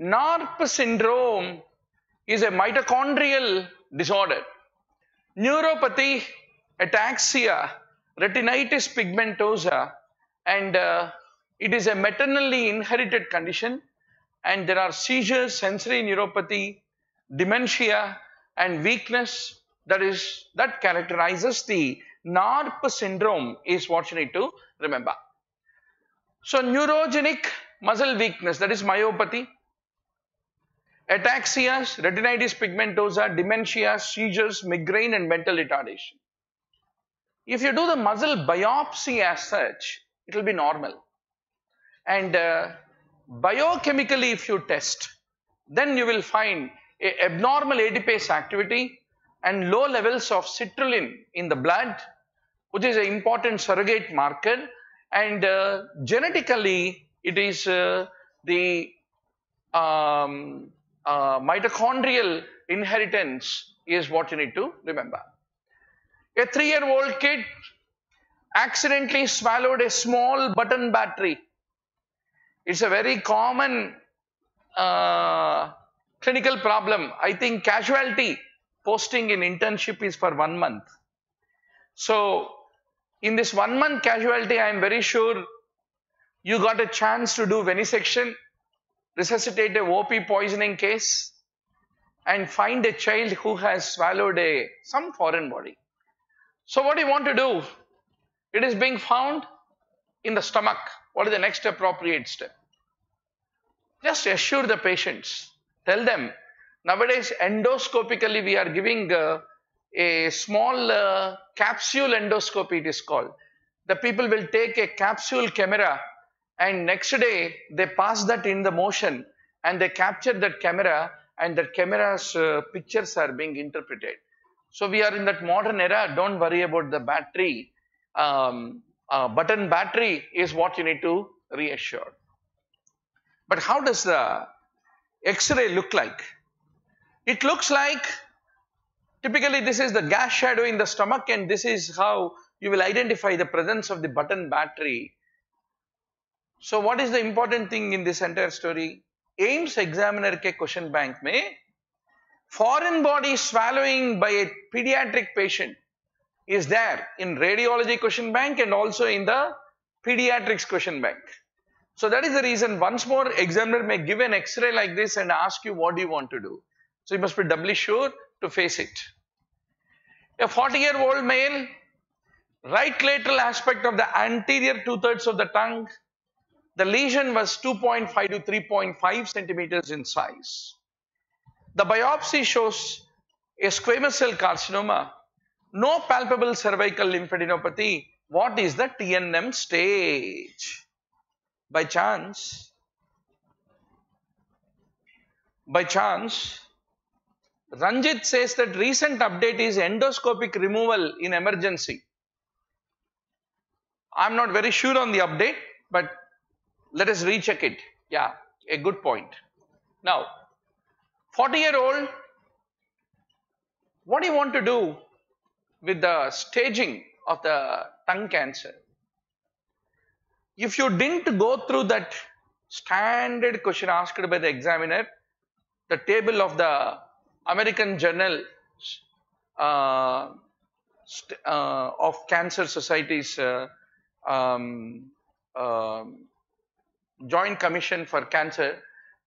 NARP syndrome is a mitochondrial disorder. Neuropathy, ataxia, retinitis pigmentosa, and uh, it is a maternally inherited condition. And there are seizures, sensory neuropathy, dementia, and weakness. That is that characterizes the NARP syndrome. Is what you need to remember. So neurogenic muscle weakness, that is myopathy, ataxia, retinitis pigmentosa, dementia, seizures, migraine and mental retardation. If you do the muscle biopsy as such, it will be normal. And uh, biochemically if you test, then you will find abnormal ATPase activity and low levels of citrulline in the blood, which is an important surrogate marker. And uh, genetically, it is uh, the um, uh, mitochondrial inheritance is what you need to remember. A three-year-old kid accidentally swallowed a small button battery. It's a very common uh, clinical problem. I think casualty posting in internship is for one month. So in this one month casualty, I am very sure you got a chance to do venesection, resuscitate a OP poisoning case, and find a child who has swallowed a some foreign body. So what do you want to do? It is being found in the stomach. What is the next appropriate step? Just assure the patients. Tell them nowadays endoscopically we are giving uh, a small uh, capsule endoscopy it is called. The people will take a capsule camera and next day they pass that in the motion and they capture that camera and that camera's uh, pictures are being interpreted. So we are in that modern era. Don't worry about the battery. Um, uh, button battery is what you need to reassure. But how does the X-ray look like? It looks like typically this is the gas shadow in the stomach and this is how you will identify the presence of the button battery. So what is the important thing in this entire story? AIIMS examiner के question bank Me, foreign body swallowing by a pediatric patient is there in radiology question bank and also in the pediatrics question bank. So that is the reason once more examiner may give an x-ray like this and ask you what do you want to do. So you must be doubly sure to face it. A 40 year old male, right lateral aspect of the anterior two thirds of the tongue the lesion was 2.5 to 3.5 centimeters in size. The biopsy shows a squamous cell carcinoma, no palpable cervical lymphadenopathy. What is the TNM stage? By chance, by chance, Ranjit says that recent update is endoscopic removal in emergency. I'm not very sure on the update, but let us recheck it. Yeah, a good point. Now, 40 year old, what do you want to do with the staging of the tongue cancer? If you didn't go through that standard question asked by the examiner, the table of the American Journal uh, uh, of Cancer Society's uh, um, Joint Commission for Cancer,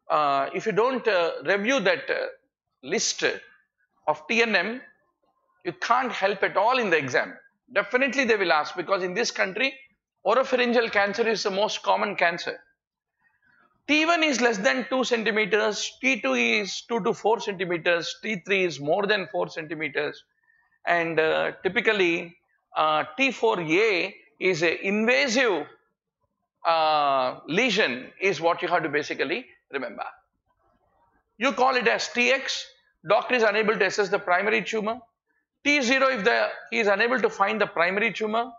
uh, if you don't uh, review that uh, list of TNM, you can't help at all in the exam. Definitely they will ask because in this country, oropharyngeal cancer is the most common cancer. T1 is less than 2 centimeters, T2 is 2 to 4 centimeters, T3 is more than 4 centimeters and uh, typically uh, T4A is an invasive uh, lesion is what you have to basically remember. You call it as TX, doctor is unable to assess the primary tumor. T0 if the, he is unable to find the primary tumor.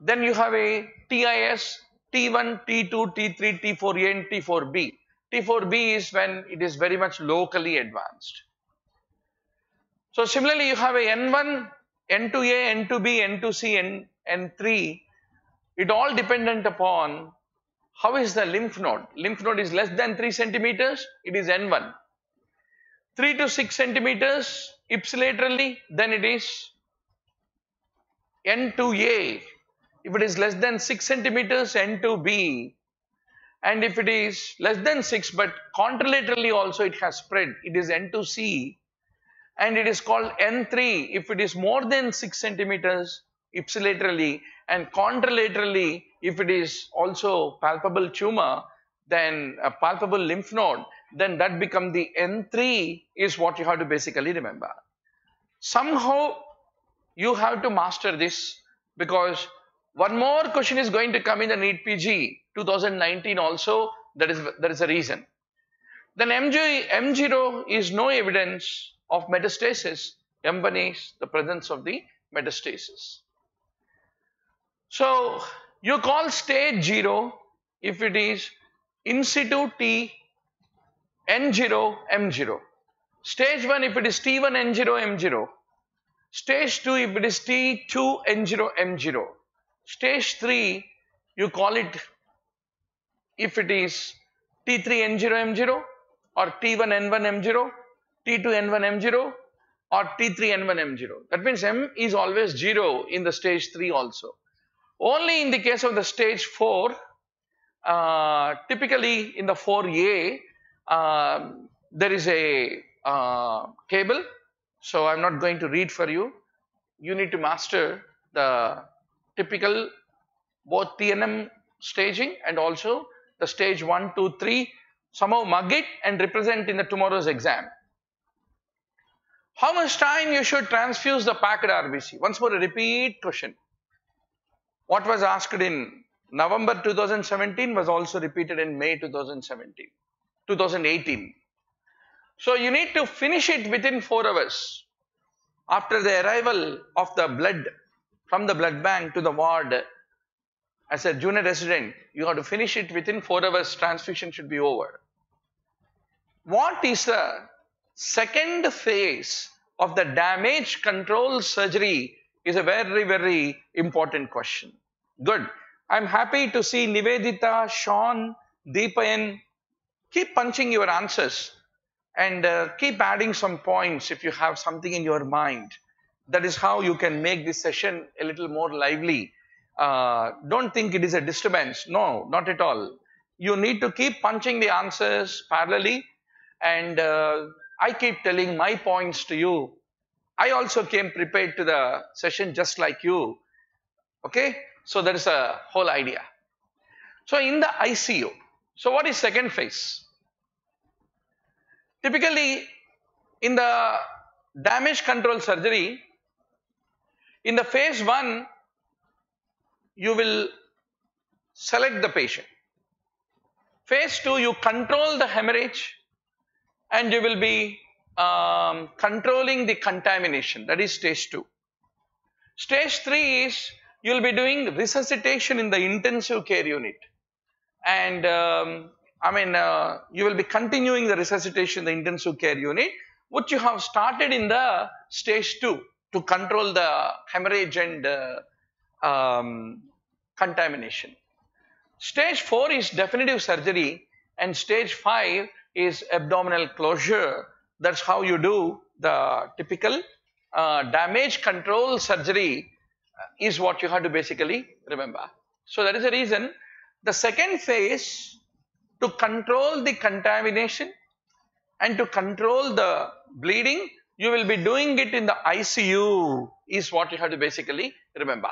Then you have a TIS, T1, T2, T3, T4A and T4B. T4B is when it is very much locally advanced. So similarly you have a N1, N2A, N2B, N2C, N, N3 it all dependent upon How is the lymph node? Lymph node is less than 3 centimeters, it is N1. 3 to 6 centimeters ipsilaterally, then it is N2A. If it is less than 6 centimeters, N2B. And if it is less than 6 but contralaterally also it has spread, it is N2C. And it is called N3 if it is more than 6 centimeters ipsilaterally and contralaterally if it is also palpable tumor, then a palpable lymph node, then that become the N3 is what you have to basically remember. Somehow you have to master this because one more question is going to come in the NEET PG 2019 also. That is that is a reason. Then MG, M0 is no evidence of metastasis. M1 is the presence of the metastasis. So you call stage 0 if it is in situ T N0 M0. Stage 1 if it is T1 N0 M0. Stage 2 if it is T2 N0 M0. Stage 3 you call it if it is T3 N0 M0 or T1 N1 M0, T2 N1 M0 or T3 N1 M0. That means M is always 0 in the stage 3 also. Only in the case of the stage 4, uh, typically in the 4A, uh, there is a uh, cable. So I'm not going to read for you. You need to master the typical both TNM staging and also the stage 1, 2, 3 somehow mug it and represent in the tomorrow's exam. How much time you should transfuse the packed RBC? Once more a repeat question. What was asked in November 2017 was also repeated in May 2017, 2018. So you need to finish it within 4 hours after the arrival of the blood from the blood bank to the ward as a junior resident, you have to finish it within 4 hours, transfusion should be over. What is the second phase of the damage control surgery is a very, very important question. Good. I'm happy to see Nivedita, Sean, Deepayan. Keep punching your answers and uh, keep adding some points if you have something in your mind. That is how you can make this session a little more lively. Uh, don't think it is a disturbance. No, not at all. You need to keep punching the answers parallelly and uh, I keep telling my points to you. I also came prepared to the session just like you. Okay? So that is a whole idea. So in the ICU, so what is second phase? Typically in the damage control surgery, in the phase 1, you will select the patient. Phase 2, you control the hemorrhage and you will be um, controlling the contamination. That is stage 2. Stage 3 is you will be doing resuscitation in the intensive care unit. And um, I mean, uh, you will be continuing the resuscitation in the intensive care unit, which you have started in the stage 2 to control the hemorrhage and uh, um, contamination. Stage 4 is definitive surgery and stage 5 is abdominal closure. That's how you do the typical uh, damage control surgery is what you have to basically remember. So that is the reason the second phase to control the contamination and to control the bleeding, you will be doing it in the ICU is what you have to basically remember.